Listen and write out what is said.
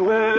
Everywhere